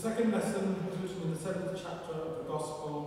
second lesson was written in the seventh chapter of the Gospel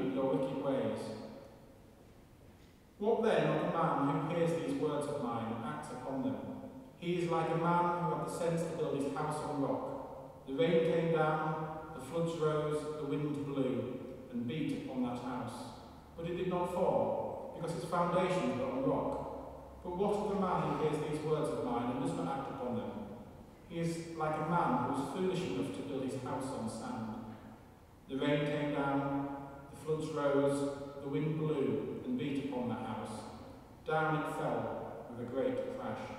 and your wicked ways. What then of the man who hears these words of mine and acts upon them? He is like a man who had the sense to build his house on rock. The rain came down, the floods rose, the wind blew, and beat upon that house. But it did not fall, because its foundations were on rock. But what of the man who hears these words of mine and does not act upon them? He is like a man who was foolish enough to build his house on sand. The rain came down, floods rose, the wind blew and beat upon the house. Down it fell with a great crash.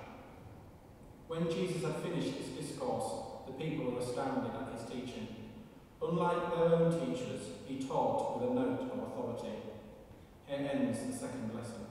When Jesus had finished his discourse, the people were astounded at his teaching. Unlike their own teachers, he taught with a note of authority. Here ends the second lesson.